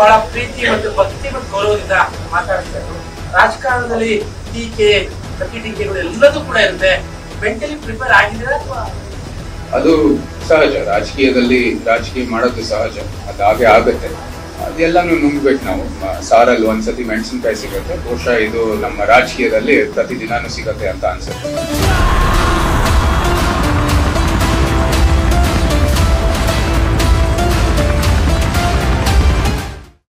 ಬಹಳ ಪ್ರೀತಿ ಮತ್ತು ಭಕ್ತಿ ಮತ್ತು ಗೌರವದಿಂದ ಮಾತಾಡ್ತಾ ಇದ್ರು. ರಾಜಕಾರಣದಲ್ಲಿ ಟೀಕೆ, ಪ್ರತಿ ಟೀಕೆಗಳು ಎಲ್ಲದೂ ಕೂಡ ಇರುತ್ತೆ. ಮೆಂಟಲಿ ಪ್ರಿಪೇರ್ ಆಗಿದ್ರೆ ಅಥವಾ? ಅದು ಸಹಜ. ರಾಜಕೀಯದಲ್ಲಿ ರಾಜಕೀಯ ಮಾಡೋದು ಸಹಜ. ಅದು ಹಾಗೆ ಆಗುತ್ತೆ. ಅದೆಲ್ಲಾನು ನುಂಗ್ಬೇಕು ನಾವು. ಸಾರಲ್ಲಿ ಒಂದ್ಸತಿ ಮೆಣಸಿನ್ಕಾಯಿ ಸಿಗುತ್ತೆ. ಬಹುಶಃ ಇದು ನಮ್ಮ ರಾಜಕೀಯದಲ್ಲಿ ಪ್ರತಿದಿನಾನು ಸಿಗತ್ತೆ ಅಂತ ಅನ್ಸುತ್ತೆ.